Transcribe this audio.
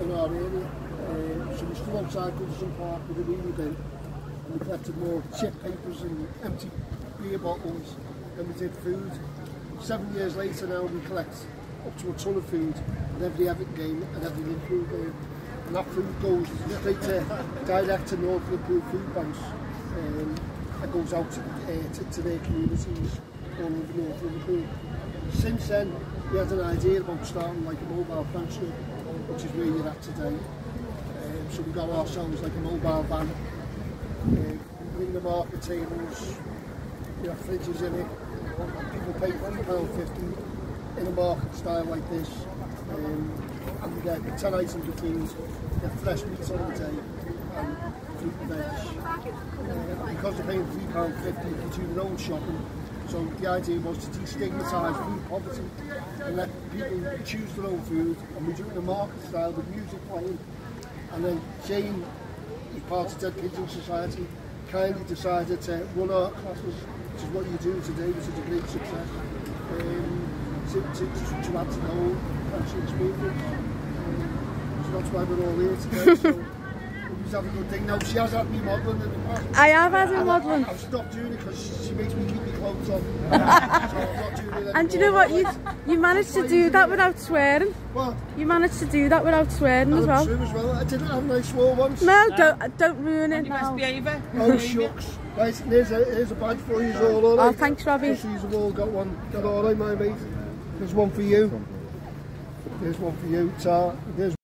in our area. So we stood outside Goodison Park with a wheelie bin and we collected more chip papers and empty beer bottles than we did food. Seven years later now we collect up to a ton of food at every Everton game and every Liverpool game. And that food goes straight to, direct to North Liverpool food banks. Um, that goes out uh, to, to their communities over North Liverpool. Since then, we had an idea about starting like a mobile friendship, which is where you're at today. Um, so we got ourselves like a mobile van. We bring the market tables, you have fridges in it. People pay £3.50 in a market style like this. Um, and we get 10 items of food, get fresh meats on the day, and fruit and veg. Uh, because they're paying £3.50, you do their own shopping. So the idea was to destigmatise food poverty and let people choose their own food and we do it in a market style with music playing. And then Jayne, as part of Dead Pigeon Society, kindly decided to run art classes, which is what you do today, which is a great success, um, to, to, to, to add to the whole country experience. Um, so that's why we're all here today. So She's having a good thing now. She has had me modelling in the past. I have had him modelling. I've stopped doing it because she makes me keep my clothes on. so I'm not doing it And do you know what? You you managed to do that without swearing. What? You managed to do that without swearing as well. True as well. I didn't have a nice swore once. No, don't don't ruin it You must now. be over. Oh, shucks. Right, here's a, here's a badge for you all, all right? Oh, thanks, Robbie. Just so you've all got one. Got all right, my mate. There's one for you. There's one for you, Tar. There's